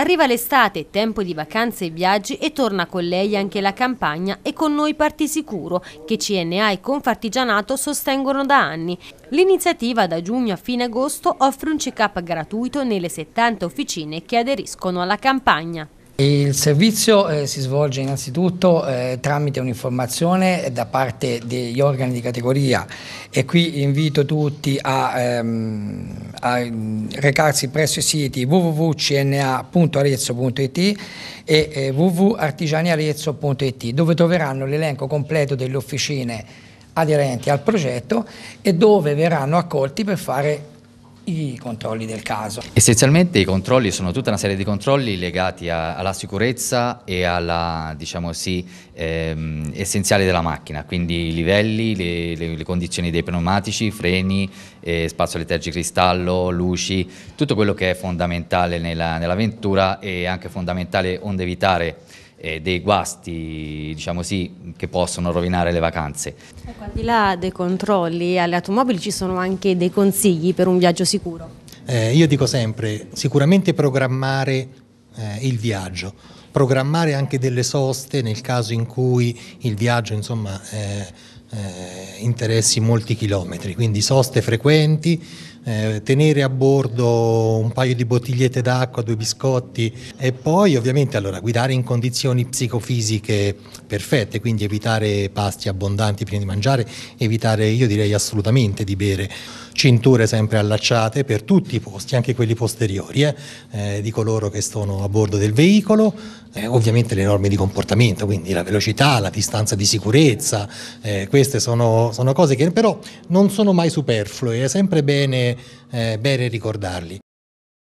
Arriva l'estate, tempo di vacanze e viaggi e torna con lei anche la campagna e con noi Parti Sicuro, che CNA e Confartigianato sostengono da anni. L'iniziativa da giugno a fine agosto offre un check-up gratuito nelle 70 officine che aderiscono alla campagna. Il servizio eh, si svolge innanzitutto eh, tramite un'informazione da parte degli organi di categoria. E qui invito tutti a, ehm, a recarsi presso i siti www.cna.arezzo.it e eh, www.artigianiarezzo.it dove troveranno l'elenco completo delle officine aderenti al progetto e dove verranno accolti per fare i controlli del caso. Essenzialmente i controlli sono tutta una serie di controlli legati a, alla sicurezza e alla, diciamo sì, ehm, essenziali della macchina, quindi i livelli, le, le, le condizioni dei pneumatici, freni, eh, spazio lettergi cristallo, luci, tutto quello che è fondamentale nella, nella vettura e anche fondamentale onde evitare eh, dei guasti diciamo sì, che possono rovinare le vacanze. Ecco, al di là dei controlli alle automobili ci sono anche dei consigli per un viaggio sicuro? Eh, io dico sempre, sicuramente programmare eh, il viaggio, programmare anche delle soste nel caso in cui il viaggio insomma, eh, eh, interessi molti chilometri, quindi soste frequenti, eh, tenere a bordo un paio di bottigliette d'acqua, due biscotti e poi ovviamente allora, guidare in condizioni psicofisiche perfette, quindi evitare pasti abbondanti prima di mangiare, evitare io direi assolutamente di bere cinture sempre allacciate per tutti i posti, anche quelli posteriori, eh, eh, di coloro che sono a bordo del veicolo, eh, ovviamente le norme di comportamento, quindi la velocità, la distanza di sicurezza, eh, queste sono, sono, cose che però non sono mai superflue, è sempre bene, eh, bene ricordarli.